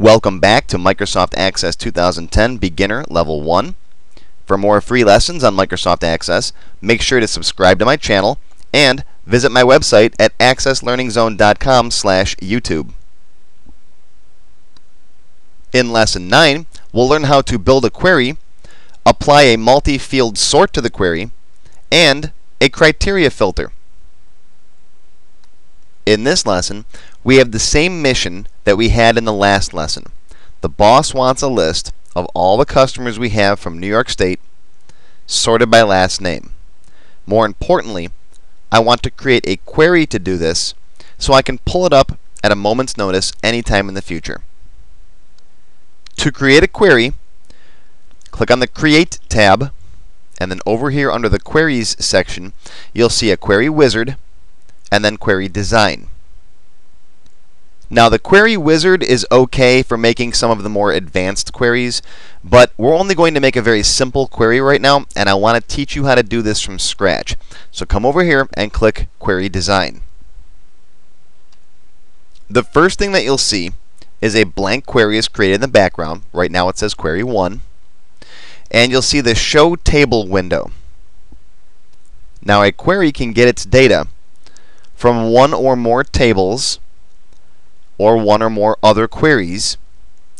Welcome back to Microsoft Access 2010 Beginner Level 1. For more free lessons on Microsoft Access, make sure to subscribe to my channel and visit my website at accesslearningzone.com slash YouTube. In lesson 9, we'll learn how to build a query, apply a multi-field sort to the query, and a criteria filter. In this lesson, we have the same mission that we had in the last lesson. The boss wants a list of all the customers we have from New York State sorted by last name. More importantly, I want to create a query to do this so I can pull it up at a moment's notice anytime in the future. To create a query, click on the Create tab, and then over here under the Queries section, you'll see a Query Wizard and then Query Design. Now the query wizard is okay for making some of the more advanced queries, but we're only going to make a very simple query right now, and I want to teach you how to do this from scratch. So come over here and click Query Design. The first thing that you'll see is a blank query is created in the background. Right now it says Query 1. And you'll see the Show Table window. Now a query can get its data from one or more tables or one or more other queries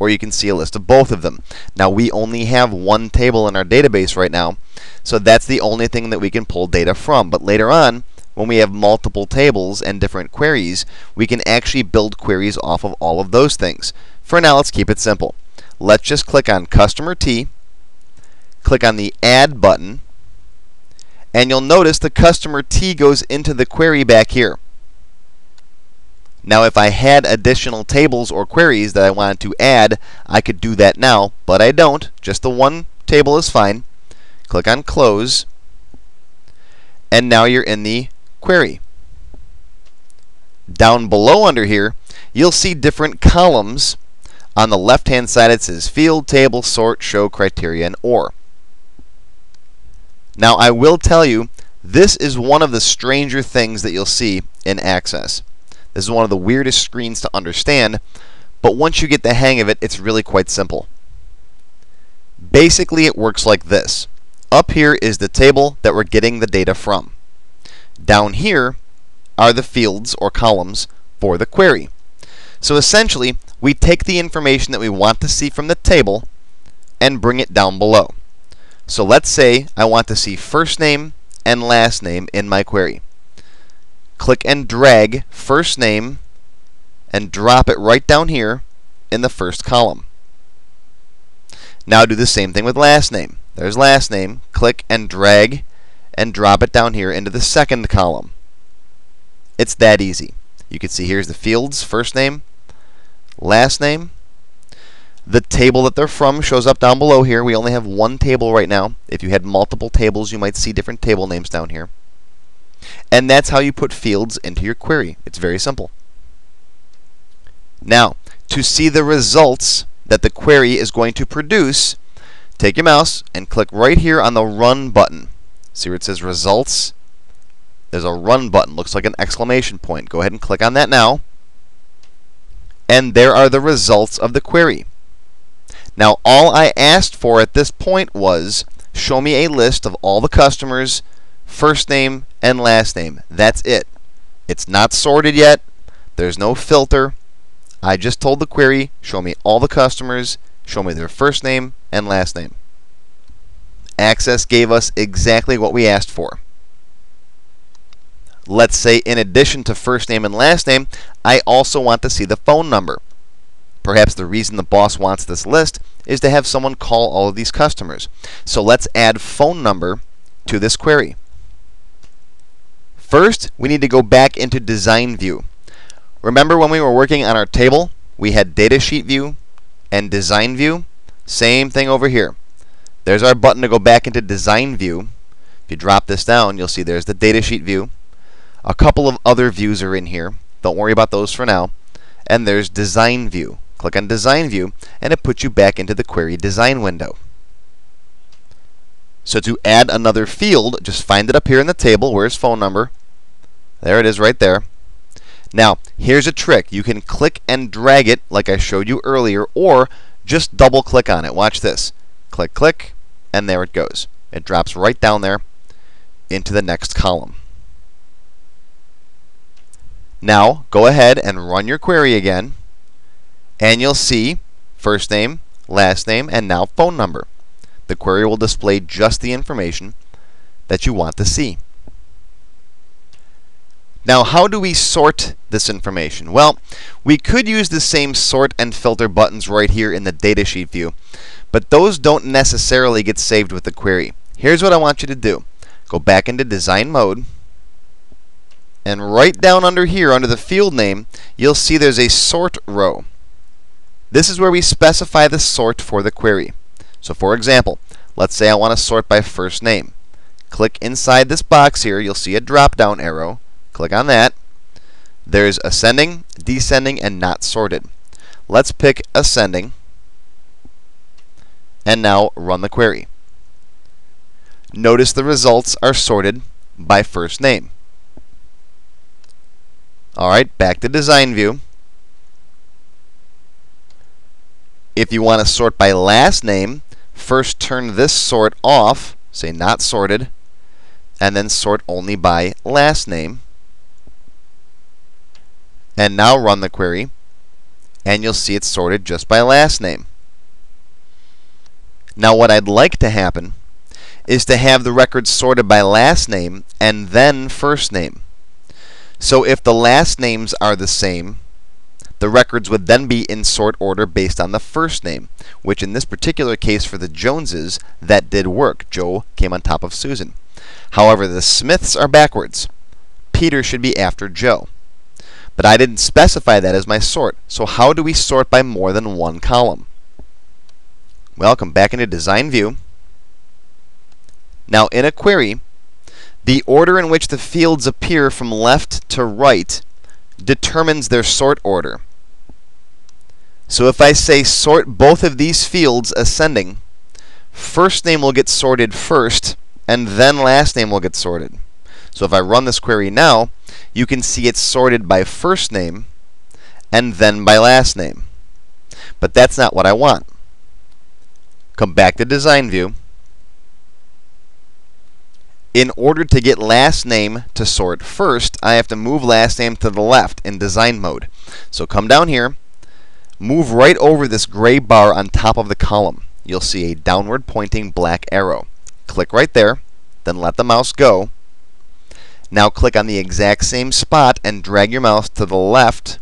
or you can see a list of both of them. Now we only have one table in our database right now, so that's the only thing that we can pull data from. But later on, when we have multiple tables and different queries, we can actually build queries off of all of those things. For now, let's keep it simple. Let's just click on Customer T, click on the Add button, and you'll notice the Customer T goes into the query back here. Now if I had additional tables or queries that I wanted to add, I could do that now, but I don't. Just the one table is fine. Click on Close, and now you're in the query. Down below under here, you'll see different columns. On the left-hand side it says Field, Table, Sort, Show, Criteria, and OR. Now I will tell you, this is one of the stranger things that you'll see in Access. This is one of the weirdest screens to understand, but once you get the hang of it, it's really quite simple. Basically, it works like this. Up here is the table that we're getting the data from. Down here are the fields or columns for the query. So essentially, we take the information that we want to see from the table and bring it down below. So let's say I want to see first name and last name in my query click and drag first name and drop it right down here in the first column. Now do the same thing with last name. There's last name. Click and drag and drop it down here into the second column. It's that easy. You can see here's the fields, first name, last name. The table that they're from shows up down below here. We only have one table right now. If you had multiple tables, you might see different table names down here. And that's how you put fields into your query. It's very simple. Now, to see the results that the query is going to produce, take your mouse and click right here on the Run button. See where it says Results? There's a Run button. Looks like an exclamation point. Go ahead and click on that now. And there are the results of the query. Now, all I asked for at this point was show me a list of all the customers first name, and last name. That's it. It's not sorted yet. There's no filter. I just told the query, show me all the customers, show me their first name and last name. Access gave us exactly what we asked for. Let's say in addition to first name and last name, I also want to see the phone number. Perhaps the reason the boss wants this list is to have someone call all of these customers. So let's add phone number to this query. First, we need to go back into Design View. Remember when we were working on our table, we had Datasheet View and Design View? Same thing over here. There's our button to go back into Design View. If you drop this down, you'll see there's the Datasheet View. A couple of other views are in here. Don't worry about those for now. And there's Design View. Click on Design View, and it puts you back into the Query Design window. So to add another field, just find it up here in the table. Where's phone number? There it is right there. Now, here's a trick. You can click and drag it like I showed you earlier, or just double click on it. Watch this. Click, click, and there it goes. It drops right down there into the next column. Now, go ahead and run your query again, and you'll see first name, last name, and now phone number. The query will display just the information that you want to see. Now, how do we sort this information? Well, we could use the same sort and filter buttons right here in the datasheet view, but those don't necessarily get saved with the query. Here's what I want you to do. Go back into design mode, and right down under here, under the field name, you'll see there's a sort row. This is where we specify the sort for the query. So for example, let's say I want to sort by first name. Click inside this box here, you'll see a drop down arrow. Click on that. There's ascending, descending, and not sorted. Let's pick ascending. And now run the query. Notice the results are sorted by first name. Alright, back to design view. If you want to sort by last name, first turn this sort off, say not sorted, and then sort only by last name and now run the query and you'll see it's sorted just by last name. Now what I'd like to happen is to have the records sorted by last name and then first name. So if the last names are the same, the records would then be in sort order based on the first name, which in this particular case for the Joneses, that did work. Joe came on top of Susan. However, the Smiths are backwards. Peter should be after Joe. But I didn't specify that as my sort. So how do we sort by more than one column? Well, come back into Design View. Now in a query, the order in which the fields appear from left to right determines their sort order. So if I say sort both of these fields ascending, first name will get sorted first, and then last name will get sorted. So if I run this query now, you can see it's sorted by first name and then by last name. But that's not what I want. Come back to Design View. In order to get last name to sort first, I have to move last name to the left in design mode. So come down here, move right over this gray bar on top of the column. You'll see a downward pointing black arrow. Click right there, then let the mouse go, now click on the exact same spot and drag your mouse to the left,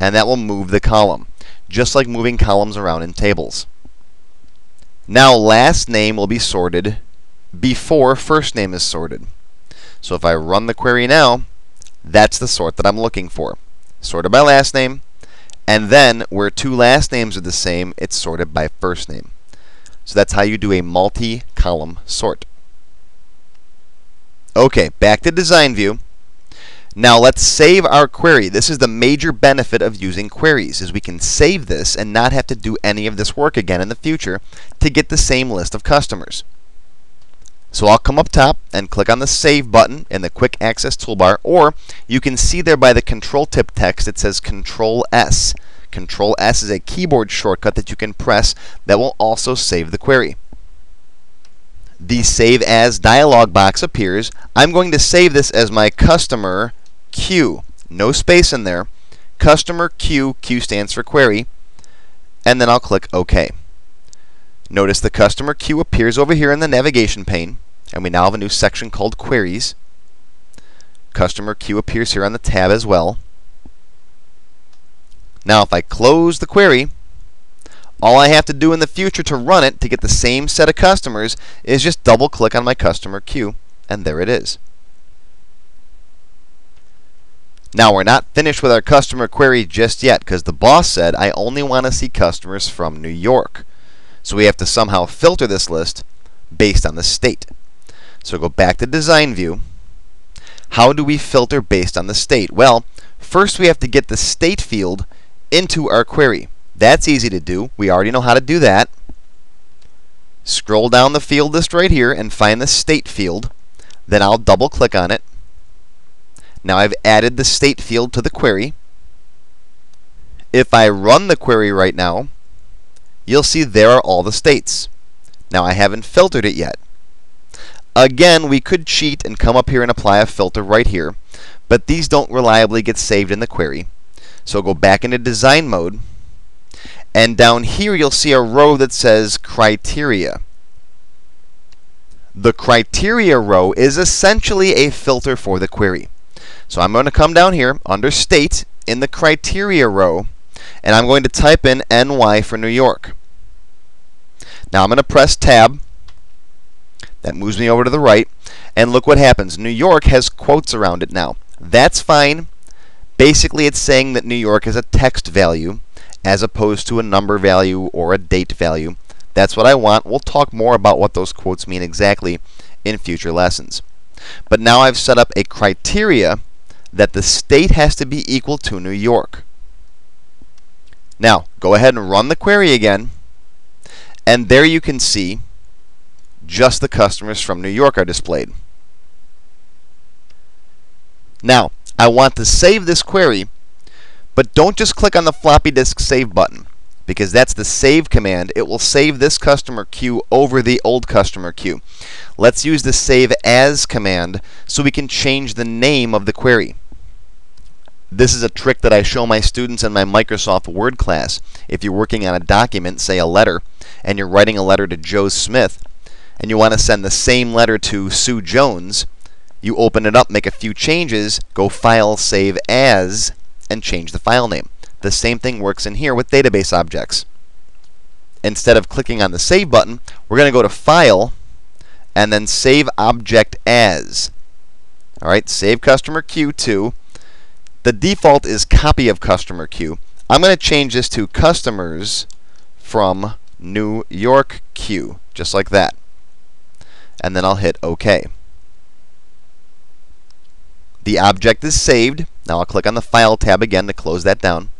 and that will move the column, just like moving columns around in tables. Now last name will be sorted before first name is sorted. So if I run the query now, that's the sort that I'm looking for. Sorted by last name, and then where two last names are the same, it's sorted by first name. So that's how you do a multi-column sort. Okay, back to design view. Now let's save our query. This is the major benefit of using queries is we can save this and not have to do any of this work again in the future to get the same list of customers. So I'll come up top and click on the Save button in the Quick Access toolbar, or you can see there by the Control Tip text it says Control S. Control S is a keyboard shortcut that you can press that will also save the query the Save As dialog box appears. I'm going to save this as my customer Q. No space in there. Customer Q, Q stands for query. And then I'll click OK. Notice the customer Q appears over here in the navigation pane. And we now have a new section called Queries. Customer Q appears here on the tab as well. Now if I close the query, all I have to do in the future to run it to get the same set of customers is just double click on my customer Q, and there it is. Now, we're not finished with our customer query just yet because the boss said I only want to see customers from New York. So we have to somehow filter this list based on the state. So go back to Design View. How do we filter based on the state? Well, first we have to get the state field into our query. That's easy to do. We already know how to do that. Scroll down the field list right here and find the state field. Then I'll double click on it. Now I've added the state field to the query. If I run the query right now, you'll see there are all the states. Now I haven't filtered it yet. Again, we could cheat and come up here and apply a filter right here, but these don't reliably get saved in the query. So go back into design mode, and down here you'll see a row that says criteria. The criteria row is essentially a filter for the query. So I'm going to come down here under state in the criteria row, and I'm going to type in NY for New York. Now I'm going to press tab. That moves me over to the right. And look what happens. New York has quotes around it now. That's fine. Basically, it's saying that New York is a text value as opposed to a number value or a date value. That's what I want. We'll talk more about what those quotes mean exactly in future lessons. But now I've set up a criteria that the state has to be equal to New York. Now, go ahead and run the query again. And there you can see just the customers from New York are displayed. Now, I want to save this query, but don't just click on the floppy disk save button because that's the save command. It will save this customer Q over the old customer Q. Let's use the save as command so we can change the name of the query. This is a trick that I show my students in my Microsoft Word class. If you're working on a document, say a letter, and you're writing a letter to Joe Smith, and you want to send the same letter to Sue Jones, you open it up, make a few changes, go File, Save As, and change the file name. The same thing works in here with database objects. Instead of clicking on the Save button, we're going to go to File, and then Save Object As. All right, Save Customer Q to the default is copy of customer Q. I'm going to change this to customers from New York Q, just like that. And then I'll hit OK. The object is saved. Now I'll click on the File tab again to close that down.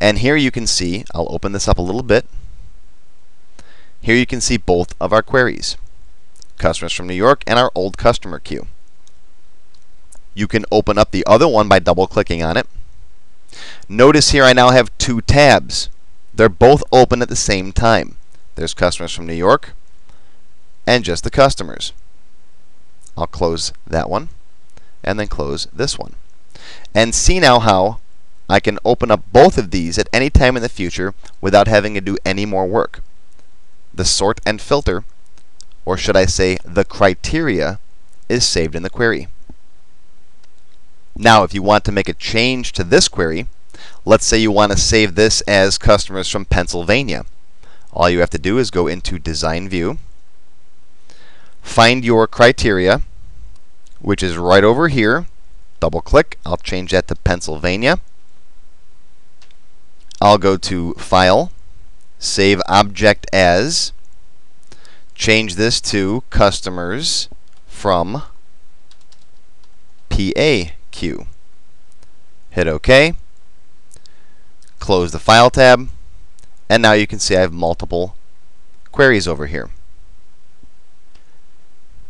And here you can see, I'll open this up a little bit. Here you can see both of our queries. Customers from New York and our old customer Q. You can open up the other one by double clicking on it. Notice here I now have two tabs. They're both open at the same time. There's customers from New York and just the customers. I'll close that one and then close this one. And see now how I can open up both of these at any time in the future without having to do any more work. The sort and filter, or should I say the criteria, is saved in the query. Now, if you want to make a change to this query, let's say you want to save this as customers from Pennsylvania. All you have to do is go into Design View, find your criteria, which is right over here. Double click. I'll change that to Pennsylvania. I'll go to File, Save Object As, change this to Customers from PAQ. Hit OK. Close the File tab. And now you can see I have multiple queries over here.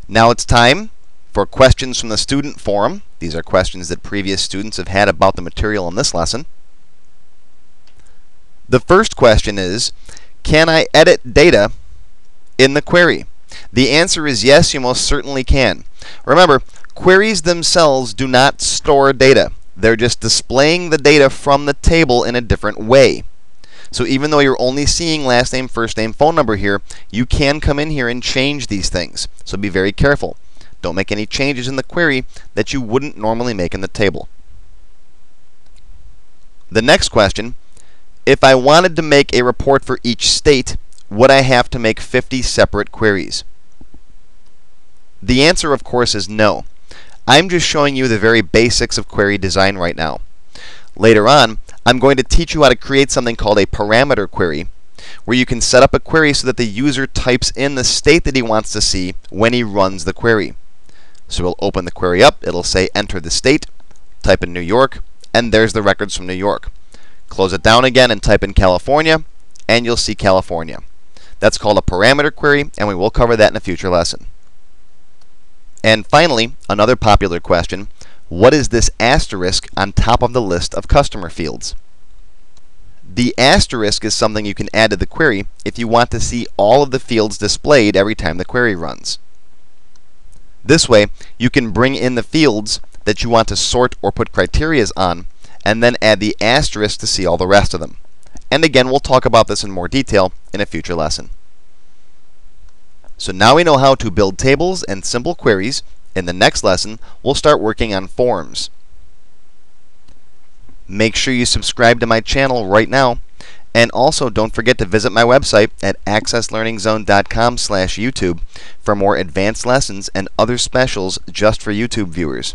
Now it's time for questions from the student forum. These are questions that previous students have had about the material in this lesson. The first question is, can I edit data in the query? The answer is yes, you most certainly can. Remember, Queries themselves do not store data. They're just displaying the data from the table in a different way. So even though you're only seeing last name, first name, phone number here, you can come in here and change these things. So be very careful. Don't make any changes in the query that you wouldn't normally make in the table. The next question, if I wanted to make a report for each state, would I have to make 50 separate queries? The answer, of course, is no. I'm just showing you the very basics of query design right now. Later on, I'm going to teach you how to create something called a parameter query, where you can set up a query so that the user types in the state that he wants to see when he runs the query. So we'll open the query up, it'll say enter the state, type in New York, and there's the records from New York. Close it down again and type in California, and you'll see California. That's called a parameter query, and we will cover that in a future lesson. And finally, another popular question, what is this asterisk on top of the list of customer fields? The asterisk is something you can add to the query if you want to see all of the fields displayed every time the query runs. This way, you can bring in the fields that you want to sort or put criterias on, and then add the asterisk to see all the rest of them. And again, we'll talk about this in more detail in a future lesson. So now we know how to build tables and simple queries. In the next lesson, we'll start working on forms. Make sure you subscribe to my channel right now. And also, don't forget to visit my website at accesslearningzone.com slash YouTube for more advanced lessons and other specials just for YouTube viewers.